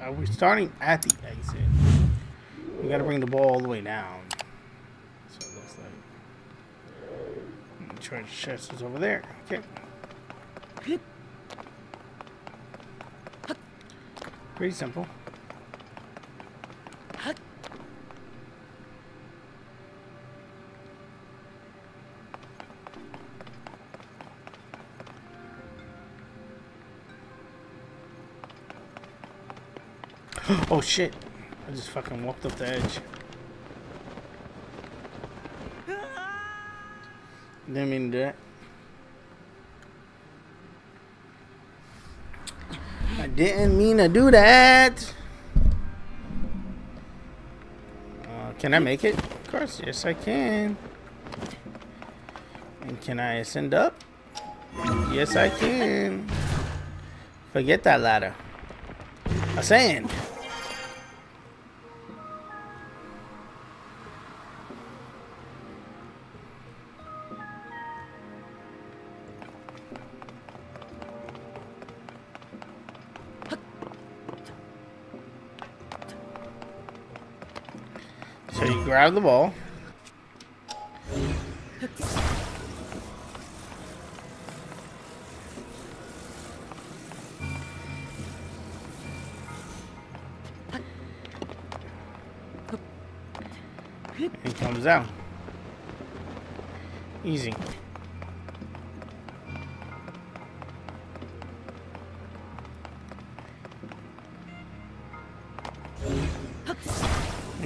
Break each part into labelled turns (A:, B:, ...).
A: Uh, are we starting at the exit? We gotta bring the ball all the way down. So it looks like. Treasure chest is over there. Okay. Pretty simple. oh shit. I just fucking walked off the edge. Didn't mean to do that. I didn't mean to do that. Uh, can I make it? Of course, yes I can. And can I ascend up? Yes I can. Forget that ladder. Ascend. Grab the ball. He comes out. Easy.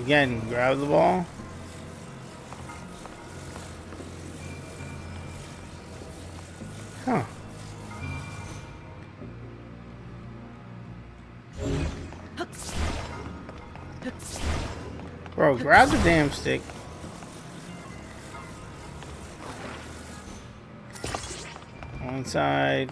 A: Again, grab the ball. Huh. Bro, grab the damn stick. One side.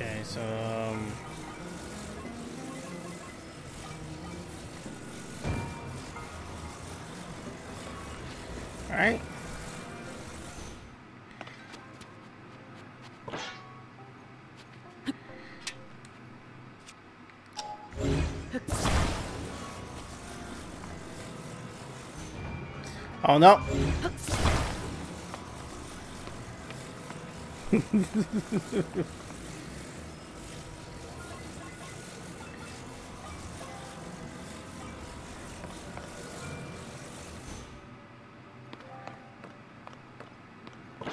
A: Okay, so um, All right. Oh no. Um.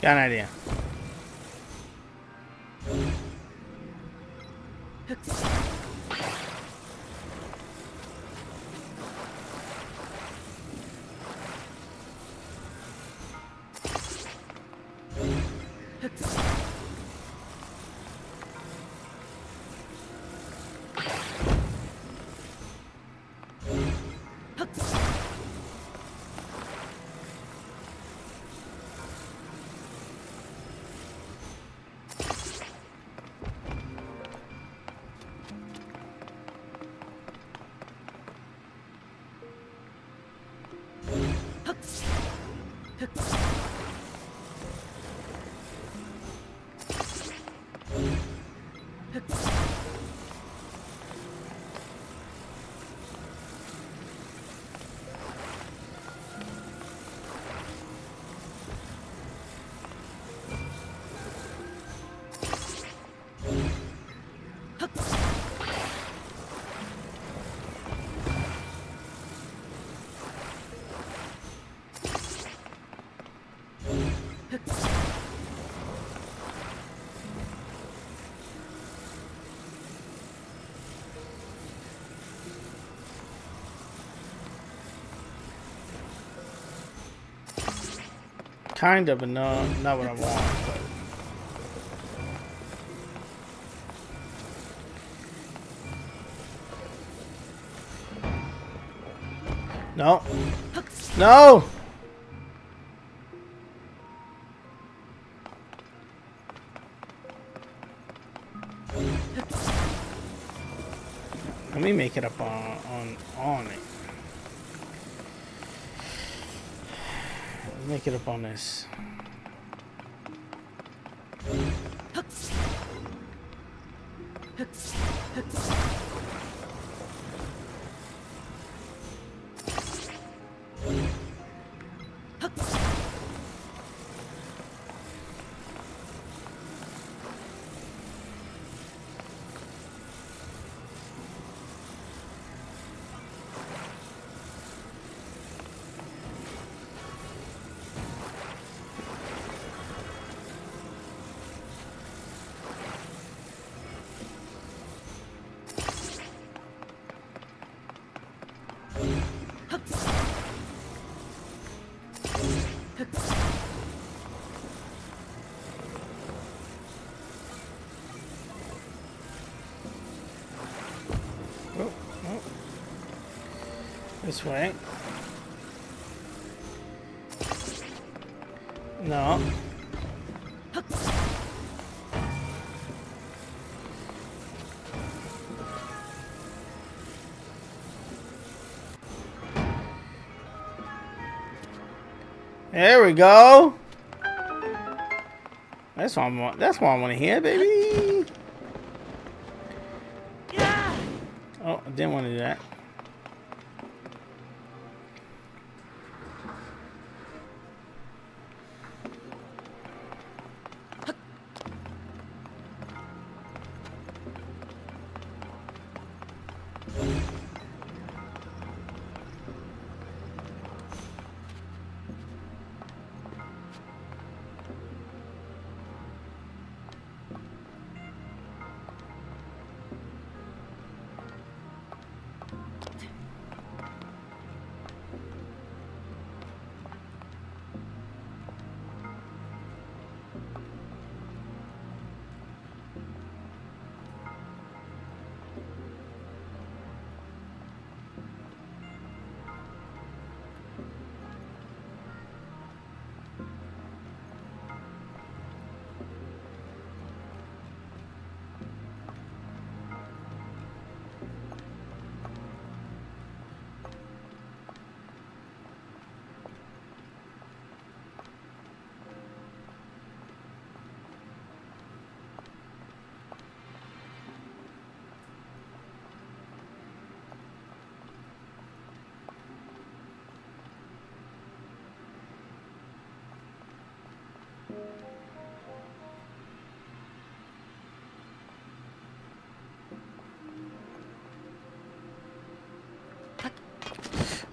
A: Got an idea. Kind of, but no, not what I want. No. No! Let me make it up on on on it. Make it up on this. Oh, This way. No. There we go. That's what I want. That's what I want to hear, baby. Oh, I didn't want to do that.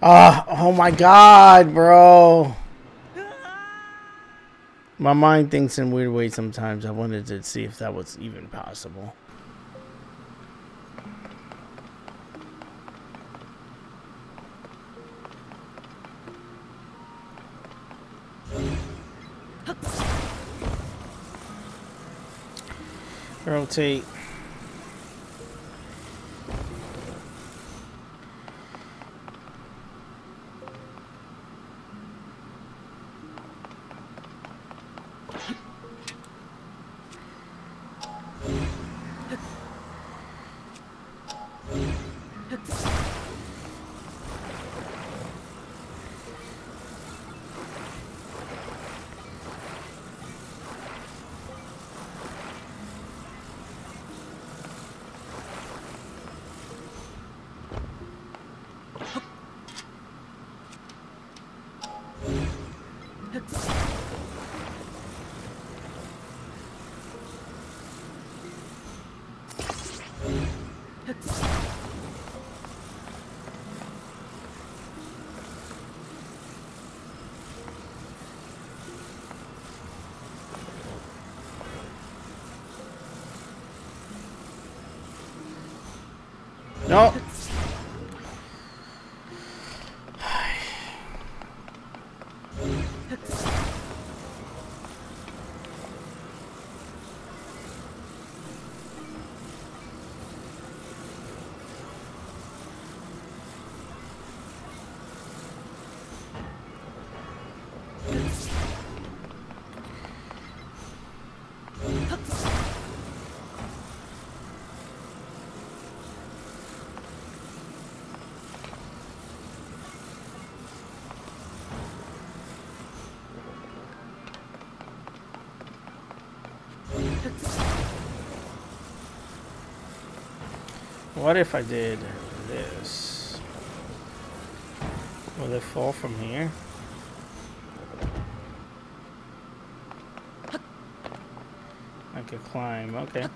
A: Ah, oh my god, bro. My mind thinks in weird ways sometimes. I wanted to see if that was even possible. Rotate. No. What if I did this? Will it fall from here? I could climb, okay.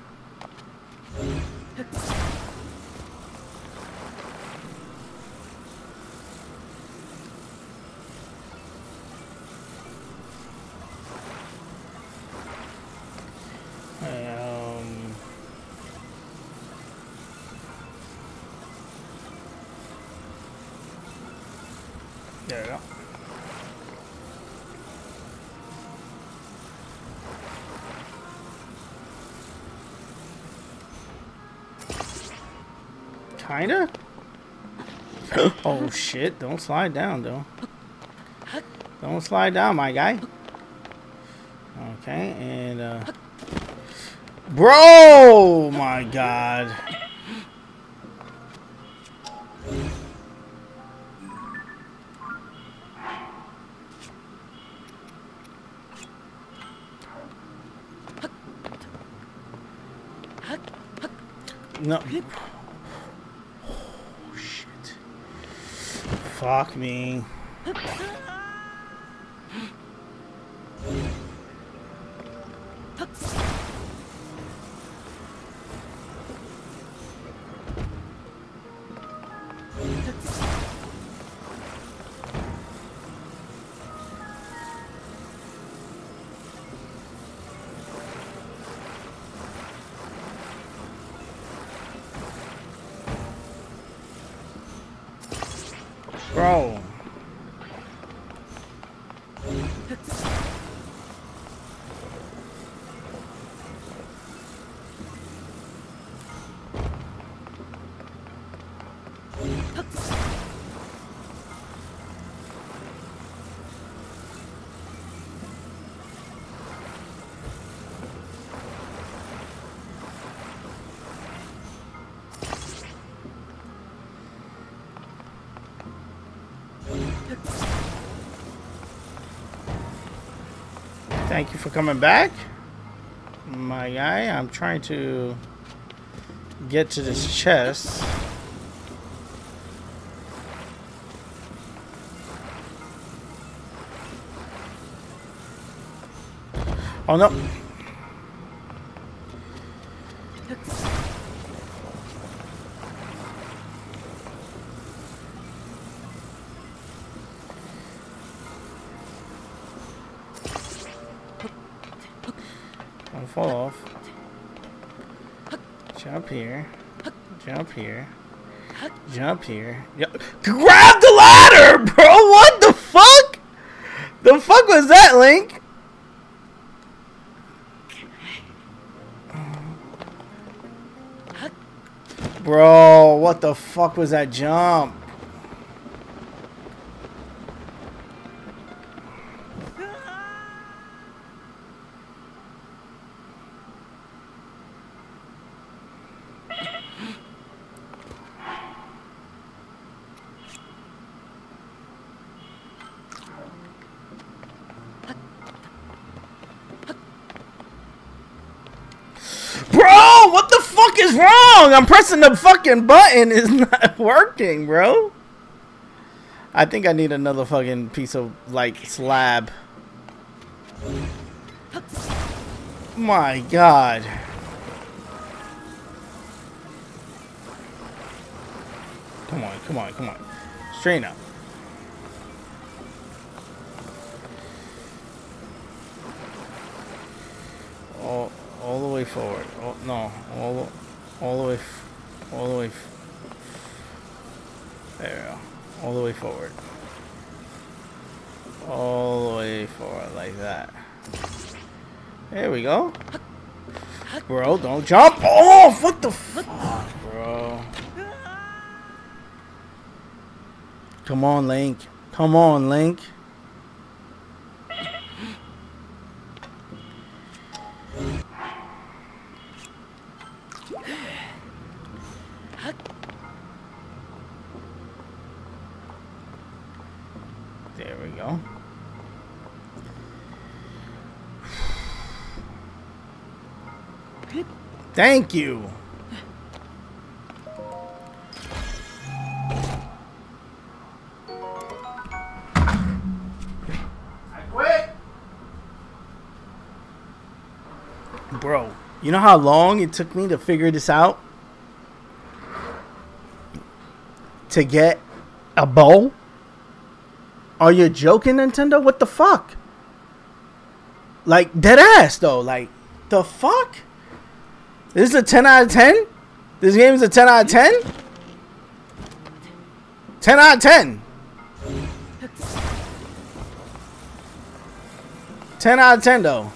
A: Kinda? oh shit, don't slide down though. Don't slide down, my guy. Okay, and uh Bro, my god. No. Oh, shit. Fuck me. Thank you for coming back. My guy, I'm trying to get to this chest. Oh no. Don't fall off. Jump here. Jump here. Jump here. Yep. Grab the ladder, bro! What the fuck? The fuck was that, Link? Bro, what the fuck was that jump? Bro, what the fuck is wrong? I'm pressing the fucking button. It's not working, bro. I think I need another fucking piece of, like, slab. My god. Come on, come on, come on. Straighten up. All, all the way forward. Oh, no, all, the- all the way, all the way. There we go. All the way forward. All the way forward like that. There we go. Bro, don't jump. Oh, what the fuck, bro? Come on, Link. Come on, Link. There we go. Thank you. I quit. Bro, you know how long it took me to figure this out? To get a bow? Are you joking, Nintendo? What the fuck? Like, dead ass, though. Like, the fuck? This is a 10 out of 10? This game is a 10 out of 10? 10 out of 10. 10 out of 10, though.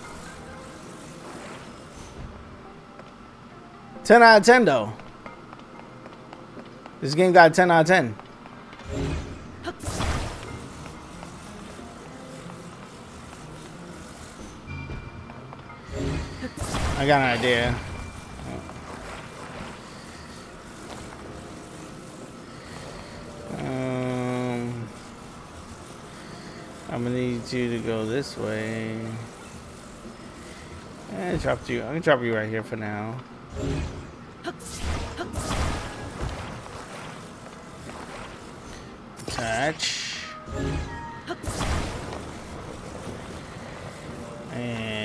A: 10 out of 10, though. This game got 10 out of 10. I got an idea. Um, I'm gonna need you to go this way. And drop you. I'm gonna drop you right here for now. Attach. And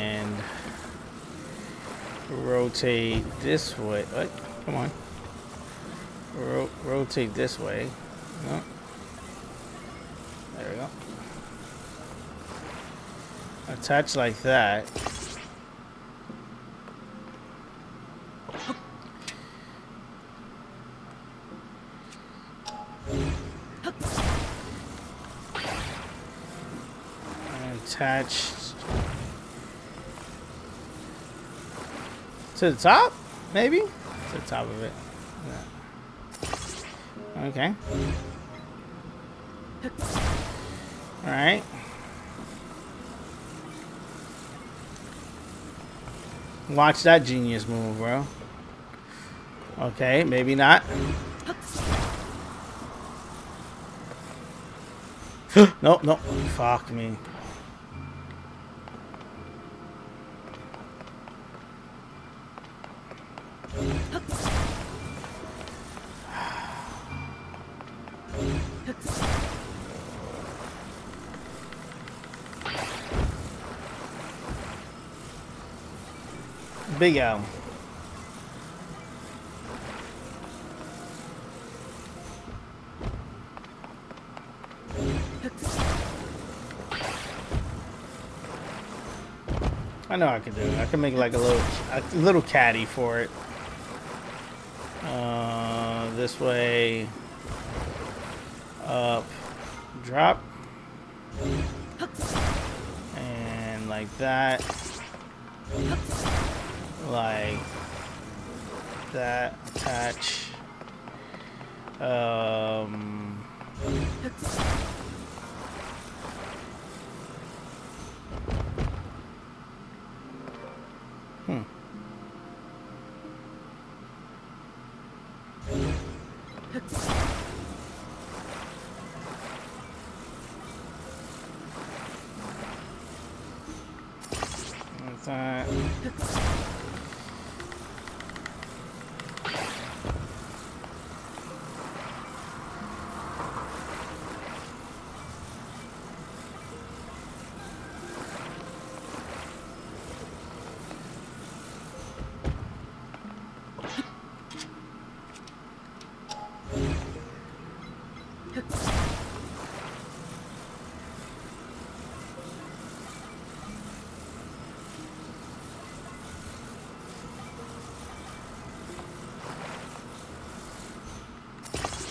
A: rotate this way. What? Come on. Ro rotate this way. No. There we go. Attach like that. Attached to the top, maybe to the top of it. Yeah. Okay. All right. Watch that genius move, bro. Okay, maybe not. no, no. Fuck me. Big Al. I know I can do it. I can make like a little, a little caddy for it. Uh, this way, up, drop, and like that, like that, attach. Um,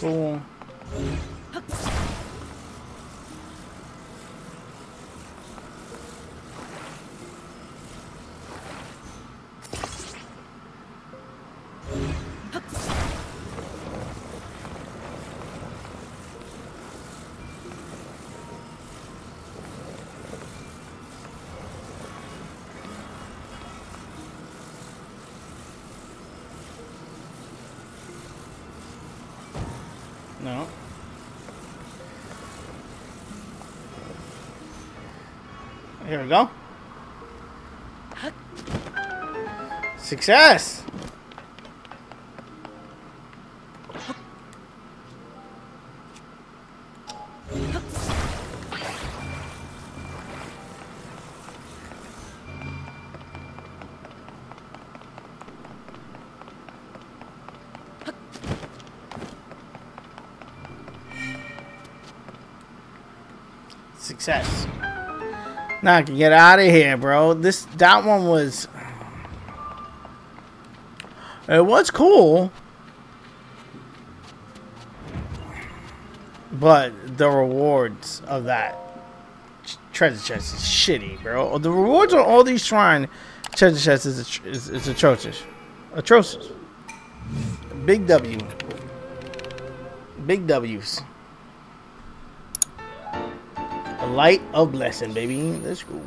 A: Cool. No. Here we go. Success! Success. Now I can get out of here, bro. This that one was it was cool. But the rewards of that treasure chest is shitty, bro. The rewards on all these shrine treasure chests is, is, is atrocious. Atrocious. Big W. Big W's. Light of blessing, baby. Let's go.